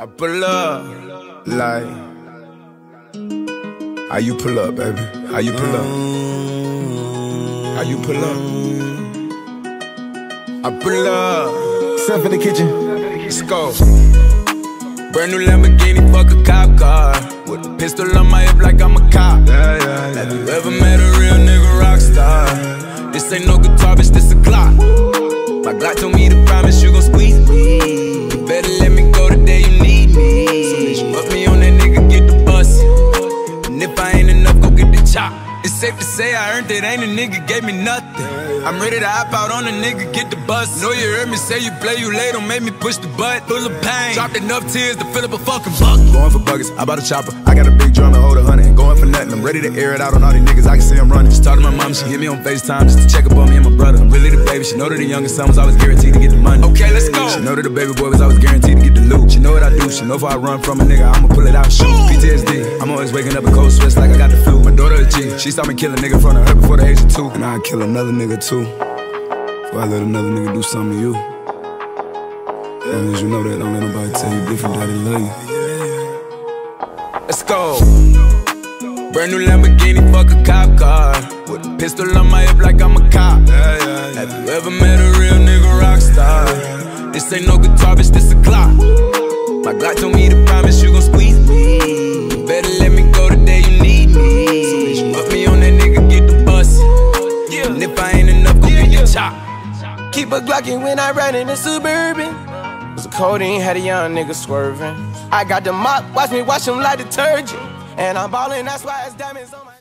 I pull up like how you pull up, baby? How you pull up? How you pull up? I pull up. Step in the kitchen. Let's go. Brand new Lamborghini, fuck a cop car. With a pistol on my hip like I'm a cop. Yeah, yeah, Have you ever met a real nigga rock star? This ain't no guitar, bitch, this a Glock. Say I earned it, ain't a nigga gave me nothing. I'm ready to hop out on a nigga, get the bus. Know you heard me say you play, you late, don't make me push the butt. Full of pain, dropped enough tears to fill up a fucking bucket. Going for buggers, I bought a chopper. I got a big drum to hold a hundred. Going for nothing, I'm ready to air it out on all these niggas. I can see I'm running. Just talked to my mom, she hit me on FaceTime just to check up on me and my brother. I'm really the baby, she know that the youngest son was always guaranteed to get the money. Okay, let's go. She know that the baby boy was always guaranteed to get the loot. She know what I do, she know if I run from a nigga, I'ma pull it out, shoot. She saw me kill a nigga in front of her before the age of two. And I'd kill another nigga too. Before I let another nigga do something to you. As long as you know that, don't let nobody tell you different, daddy love you. Let's go. Brand new Lamborghini, fuck a cop car. With a pistol on my hip like I'm a cop. Have you ever met a real nigga rock star? This ain't no guitar, bitch, this a Glock. My Glock told me to promise you gon' squeeze Keep a Glockin' when I ride in the Suburban. Cause the codeine had a young nigga swerving. I got the mop, watch me wash him like detergent. And I'm ballin', that's why it's diamonds on my.